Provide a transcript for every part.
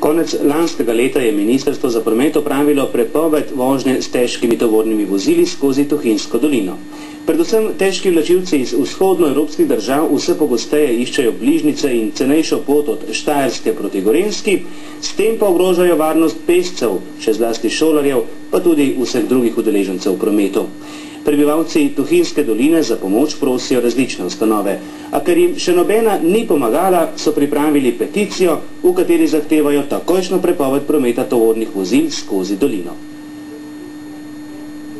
Konec lanskega leta je Ministrstvo za promet opravilo prepoved vožnje s težkimi tovornimi vozili skozi Tuhinsko dolino. Predvsem težki vlačilci iz vzhodnoevropskih držav vse pogosteje iščejo bližnice in cenejšo pot od Štajerske proti Gorenski, s tem pa ogrožajo varnost pescev, še zlasti šolarjev, pa tudi vseh drugih udeležencev prometu. Prebivalci Tuhinske doline za pomoč prosijo različne ustanove, a ker jim še nobena ni pomagala, so pripravili peticijo, v kateri zahtevajo takojšno prepoved prometa tovornih vozil skozi dolino.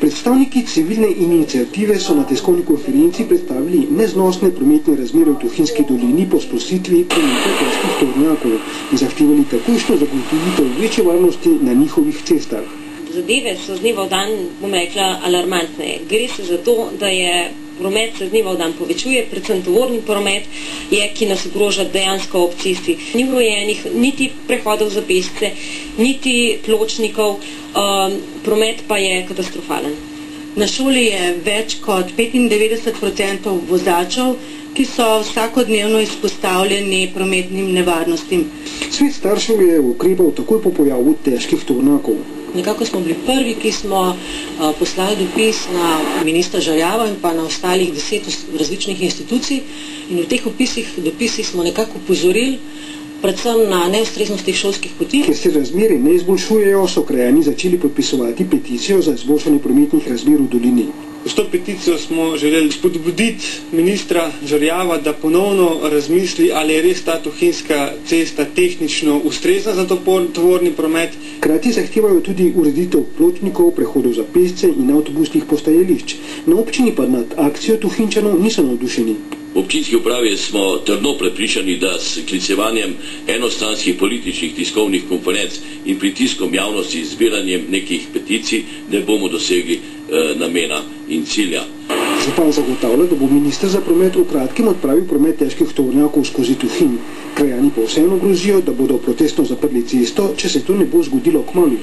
Predstavniki civilne inicijative so na tiskovni konferenci predstavili neznosne prometne razmere v Tuhinski dolini po sprostitvi prometa težkih tovornjakov in zahtevali takojšno zagotovitev večje varnosti na njihovih cestah zadeve so z dneva v dan, bom rekla, alarmantne. Gre se za to, da je promet se z dneva v dan povečuje, predvsem tovorni promet je, ki nas ogroža dejansko ob cesti. Ni vrojenih niti prehodov za pesce, niti pločnikov, um, promet pa je katastrofalen. Na šoli je več kot 95% vozačev, ki so vsakodnevno izpostavljeni prometnim nevarnostim. Svet staršev je ukrepal takoj po pojavu težkih tornakov. Nekako smo bili prvi, ki smo uh, poslali dopis na ministra Žarjava in pa na ostalih deset različnih institucij in v teh opisih, dopisih smo nekako upozorili predvsem na neustreznost teh šolskih poti. Ker se razmeri ne izboljšujejo, so krajani začeli podpisovati peticijo za izboljšanje prometnih razmer v dolini. S to peticijo smo želeli spodbuditi ministra Žarjava, da ponovno razmisli, ali je res ta Tuhinska cesta tehnično ustrezna za tovorni promet. Krati zahtevajo tudi ureditev plotnikov, prehodov za pesce in avtobusnih postajališč. Na občini pa nad akcijo Tuhinčanov niso navdušeni. V občinski upravi smo trdno prepričani, da s klicevanjem enostranskih političnih tiskovnih konferenc in pritiskom javnosti z zbiranjem nekih peticij ne bomo dosegli namena in cilja. Župan zagotavlja, da bo minister za promet v kratkem odpravil promet težkih tovornjakov skozi Tuhin. Krajani pa vseeno grozijo, da bodo protestno zaprli cesto, če se to ne bo zgodilo k malu.